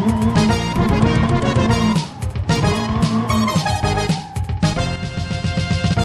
hmm